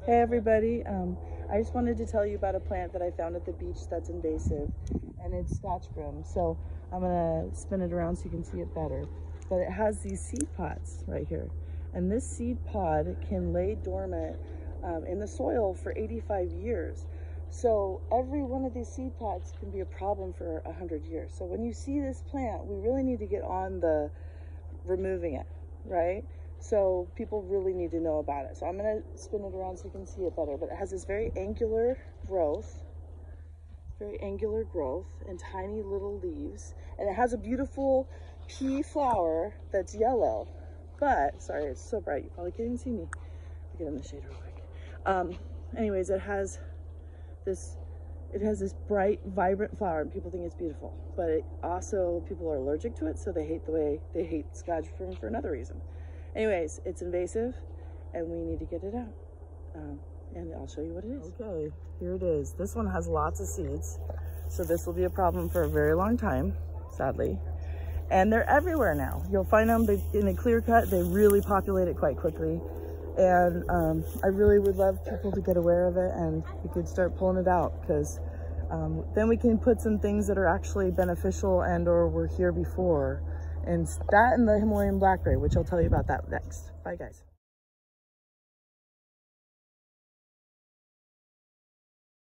Hey everybody, um, I just wanted to tell you about a plant that I found at the beach that's invasive and it's Scotch broom. So I'm gonna spin it around so you can see it better. But it has these seed pods right here. And this seed pod can lay dormant um, in the soil for 85 years. So every one of these seed pods can be a problem for 100 years. So when you see this plant, we really need to get on the removing it, right? So people really need to know about it. So I'm gonna spin it around so you can see it better, but it has this very angular growth, very angular growth and tiny little leaves. And it has a beautiful pea flower that's yellow, but sorry, it's so bright. You probably can't even see me. I'll get in the shade real quick. Um, anyways, it has this it has this bright, vibrant flower and people think it's beautiful, but it also, people are allergic to it, so they hate the way, they hate Scotch for another reason. Anyways, it's invasive and we need to get it out. Um, and I'll show you what it is. Okay, here it is. This one has lots of seeds. So this will be a problem for a very long time, sadly. And they're everywhere now. You'll find them in a clear cut. They really populate it quite quickly. And um, I really would love people to get aware of it and we could start pulling it out because um, then we can put some things that are actually beneficial and or were here before and that and the Himalayan blackberry, which I'll tell you about that next. Bye guys.